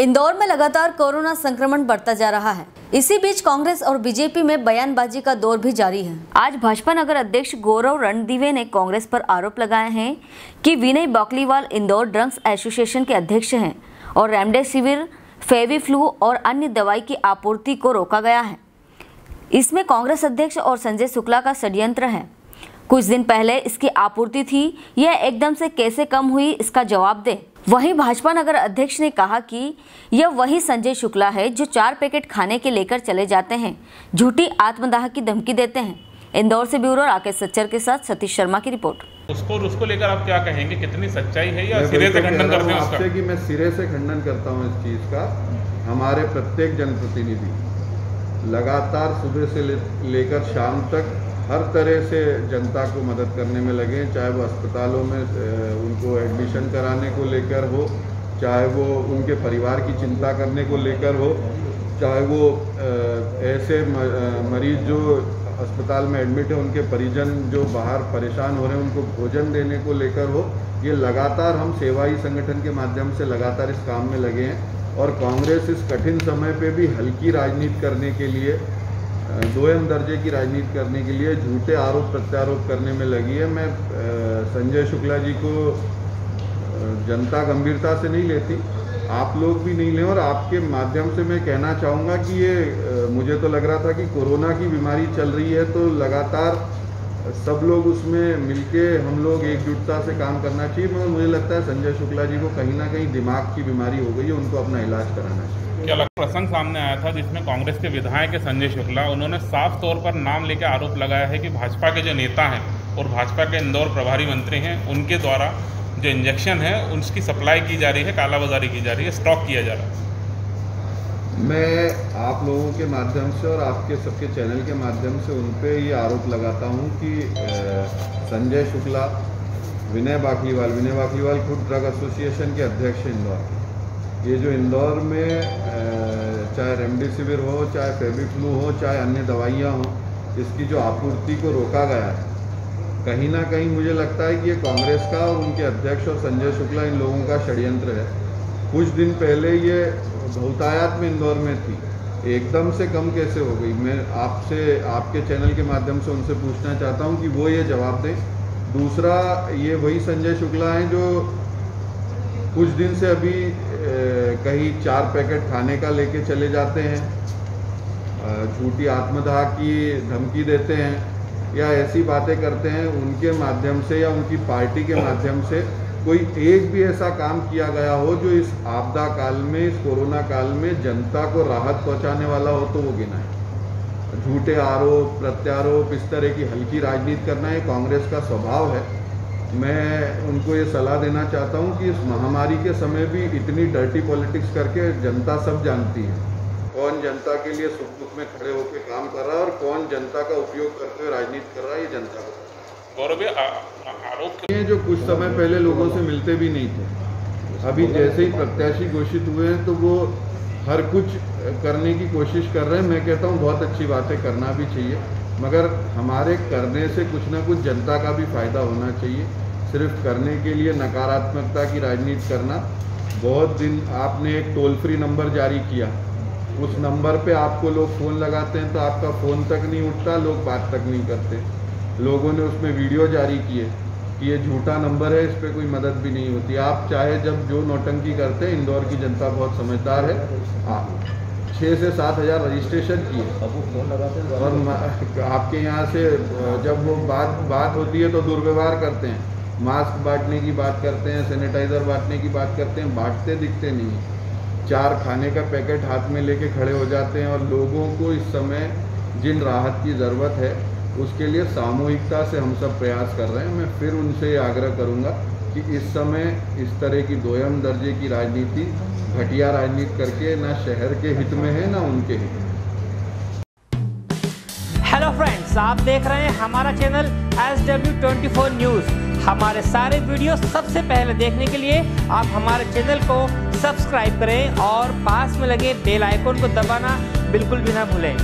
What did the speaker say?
इंदौर में लगातार कोरोना संक्रमण बढ़ता जा रहा है। इसी बीच कांग्रेस और बीजेपी में बयानबाजी का दौर भी जारी है। आज भाजपा नगर अध्यक्ष गौरव रणदीवे ने कांग्रेस पर आरोप लगाए हैं कि विनय बकलीवाल इंदौर ड्रग्स एसोसिएशन के अध्यक्ष हैं और रेमडेसिविर, फेविफ्लू और अन्य दवाई की आपूर्ति को रोका गया है। इसमें कांग्रेस अध्यक्ष और संजय शुक्ला का षड्यंत्र है। कुछ दिन पहले इसकी आपूर्ति थी। यह एकदम से कैसे कम हुई, इसका जवाब दे। वहीं भाजपा नगर अध्यक्ष ने कहा कि यह वही संजय शुक्ला है जो चार पैकेट खाने के लेकर चले जाते हैं। झूठी आत्मदाह की धमकी देते हैं। इंदौर से ब्यूरो राकेश सच्चर के साथ सतीश शर्मा की रिपोर्ट। उसको उसको लेकर आप क्या कहेंगे? कितनी सच्चाई है या सिरे से खंडन करते हैं उसका? कि मैं सिरे से खंडन करता हूँ इस चीज़ का। हमारे प्रत्येक जनप्रतिनिधि लगातार सुबह से ले, लेकर शाम तक हर तरह से जनता को मदद करने में लगे, चाहे वो अस्पतालों में उनको एडमिशन कराने को लेकर हो, चाहे वो उनके परिवार की चिंता करने को लेकर हो, चाहे वो ऐसे मरीज़ जो अस्पताल में एडमिट है, उनके परिजन जो बाहर परेशान हो रहे हैं, उनको भोजन देने को लेकर हो, ये लगातार हम सेवाई संगठन के माध्यम से लगातार इस काम में लगे हैं। और कांग्रेस इस कठिन समय पे भी हल्की राजनीति करने के लिए दोयम दर्जे की राजनीति करने के लिए झूठे आरोप प्रत्यारोप करने में लगी है। मैं संजय शुक्ला जी को जनता गंभीरता से नहीं लेती। आप लोग भी नहीं लें और आपके माध्यम से मैं कहना चाहूँगा कि ये मुझे तो लग रहा था कि कोरोना की बीमारी चल रही है तो लगातार सब लोग उसमें मिलके हम लोग एकजुटता से काम करना चाहिए। मगर मुझे लगता है संजय शुक्ला जी को कहीं ना कहीं दिमाग की बीमारी हो गई है। उनको अपना इलाज कराना चाहिए। क्या अलग प्रसंग सामने आया था जिसमें कांग्रेस के विधायक संजय शुक्ला। उन्होंने साफ़ तौर पर नाम लेकर आरोप लगाया है कि भाजपा के जो नेता हैं और भाजपा के इंदौर प्रभारी मंत्री हैं, उनके द्वारा जो इंजेक्शन है, उसकी सप्लाई की जा रही है, कालाबाजारी की जा रही है स्टॉक किया जा रहा है। मैं आप लोगों के माध्यम से और आपके सबके चैनल के माध्यम से उन पे ये आरोप लगाता हूँ कि संजय शुक्ला, विनय बाकलीवाल विनय बाकलीवाल खुद ड्रग एसोसिएशन के अध्यक्ष इंदौर ये जो इंदौर में चाहे रेमडेसिविर हो, चाहे फेबिफ्लू हो, चाहे अन्य दवाइयाँ हों, इसकी जो आपूर्ति को रोका गया है, कहीं ना कहीं मुझे लगता है कि ये कांग्रेस का और उनके अध्यक्ष और संजय शुक्ला इन लोगों का षड्यंत्र है। कुछ दिन पहले ये बहुतायात में इंदौर में थी। एकदम से कम कैसे हो गई? मैं आपसे, आपके चैनल के माध्यम से उनसे पूछना चाहता हूँ कि वो ये जवाब दें। दूसरा, ये वही संजय शुक्ला हैं जो कुछ दिन से अभी कहीं चार पैकेट खाने का लेके चले जाते हैं। झूठी आत्मदाह की धमकी देते हैं या ऐसी बातें करते हैं उनके माध्यम से या उनकी पार्टी के माध्यम से। कोई एक भी ऐसा काम किया गया हो जो इस आपदा काल में, इस कोरोना काल में जनता को राहत पहुँचाने वाला हो तो वो गिनाए झूठे आरोप, प्रत्यारोप, इस तरह की हल्की राजनीति करना ये कांग्रेस का स्वभाव है। मैं उनको ये सलाह देना चाहता हूँ कि इस महामारी के समय भी इतनी डर्टी पॉलिटिक्स करके जनता सब जानती है। कौन जनता के लिए सुख दुख में खड़े होकर काम कर रहा है और कौन जनता का उपयोग करते हुए राजनीति कर रहा है ये जनता को। गौरव आरोप ये जो कुछ समय पहले लोगों से मिलते भी नहीं थे अभी जैसे ही प्रत्याशी घोषित हुए हैं तो वो हर कुछ करने की कोशिश कर रहे हैं। मैं कहता हूँ बहुत अच्छी बातें करना भी चाहिए। मगर हमारे करने से कुछ ना कुछ जनता का भी फ़ायदा होना चाहिए। सिर्फ़ करने के लिए नकारात्मकता की राजनीति करना। बहुत दिन आपने एक टोल फ्री नंबर जारी किया। उस नंबर पे आपको लोग फ़ोन लगाते हैं तो आपका फ़ोन तक नहीं उठता, लोग बात तक नहीं करते। लोगों ने उसमें वीडियो जारी किए कि ये झूठा नंबर है, इस पर कोई मदद भी नहीं होती। आप चाहे जब जो नौटंकी करते हैं, इंदौर की जनता बहुत समझदार है। आप छः से सात हज़ार रजिस्ट्रेशन किए। और आपके यहाँ से जब वो बात बात होती है तो दुर्व्यवहार करते हैं। मास्क बांटने की बात करते हैं सैनिटाइज़र बांटने की बात करते हैं बांटते दिखते नहीं हैं। चार खाने का पैकेट हाथ में लेके खड़े हो जाते हैं और लोगों को इस समय जिन राहत की ज़रूरत है उसके लिए सामूहिकता से हम सब प्रयास कर रहे हैं। मैं फिर उनसे आग्रह करूँगा कि इस समय इस तरह की दोयम दर्जे की राजनीति घटिया राजनीति करके ना शहर के हित में है, ना उनके हित में हेलो फ्रेंड्स आप देख रहे हैं हमारा channel S W twenty four news हमारे सारे वीडियो सबसे पहले देखने के लिए आप हमारे चैनल को सब्सक्राइब करें और पास में लगे बेल आइकन को दबाना बिल्कुल भी ना भूलें।